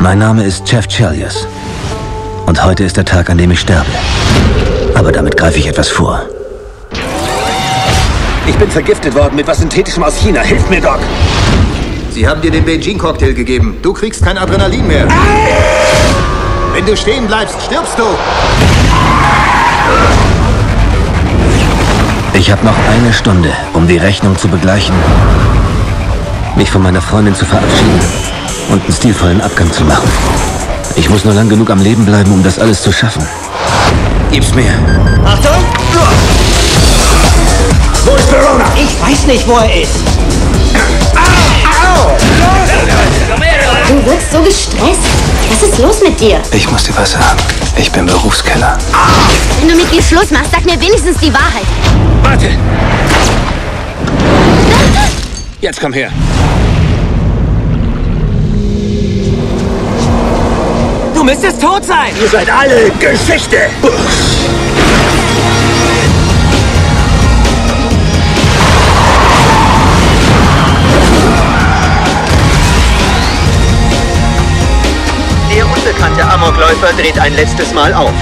Mein Name ist Jeff Chelios. Und heute ist der Tag, an dem ich sterbe. Aber damit greife ich etwas vor. Ich bin vergiftet worden mit was Synthetischem aus China. Hilf mir, Doc! Sie haben dir den Beijing-Cocktail gegeben. Du kriegst kein Adrenalin mehr. Wenn du stehen bleibst, stirbst du. Ich habe noch eine Stunde, um die Rechnung zu begleichen, mich von meiner Freundin zu verabschieden und einen stilvollen Abgang zu machen. Ich muss nur lang genug am Leben bleiben, um das alles zu schaffen. Gib's mir. Achtung! Wo ist Verona? Ich weiß nicht, wo er ist. Du wirkst so gestresst. Was ist los mit dir? Ich muss dir was sagen. Ich bin Berufskeller. Wenn du mit mir Schluss machst, sag mir wenigstens die Wahrheit. Warte! Jetzt komm her. Du müsstest tot sein. Ihr seid alle Geschichte! Der unbekannte Amokläufer dreht ein letztes Mal auf.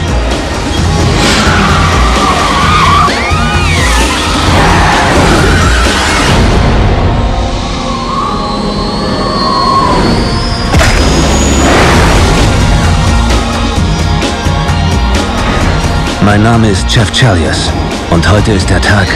Mein Name ist Jeff Chelios. Und heute ist der Tag,